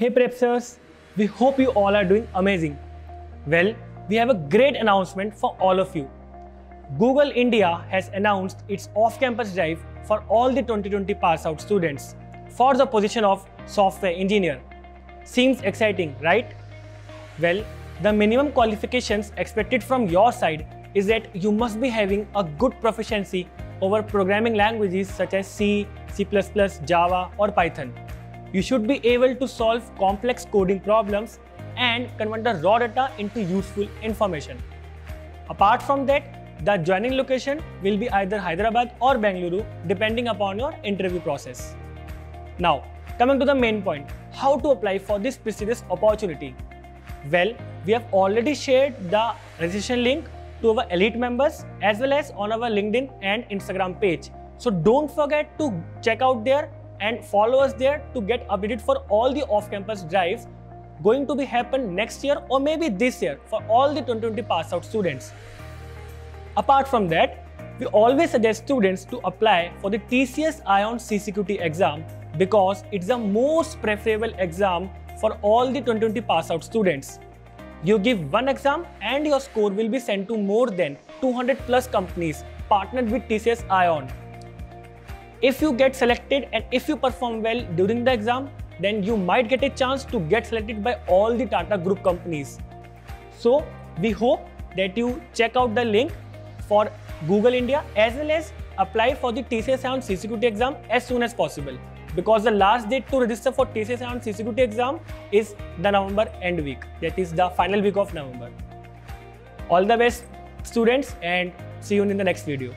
Hey Prepsters, we hope you all are doing amazing. Well, we have a great announcement for all of you. Google India has announced its off-campus drive for all the 2020 pass-out students for the position of software engineer. Seems exciting, right? Well, the minimum qualifications expected from your side is that you must be having a good proficiency over programming languages such as C, C++, Java or Python you should be able to solve complex coding problems and convert the raw data into useful information. Apart from that, the joining location will be either Hyderabad or Bengaluru depending upon your interview process. Now, coming to the main point, how to apply for this prestigious opportunity? Well, we have already shared the registration link to our elite members as well as on our LinkedIn and Instagram page. So don't forget to check out there and follow us there to get updated for all the off-campus drives going to be happen next year or maybe this year for all the 2020 pass out students. Apart from that, we always suggest students to apply for the TCS Ion CCQT exam because it's the most preferable exam for all the 2020 pass out students. You give one exam and your score will be sent to more than 200 plus companies partnered with TCS Ion if you get selected and if you perform well during the exam, then you might get a chance to get selected by all the Tata Group companies. So we hope that you check out the link for Google India as well as apply for the TCS Ion CCQT exam as soon as possible because the last date to register for TCS Ion CCQT exam is the November end week that is the final week of November. All the best students and see you in the next video.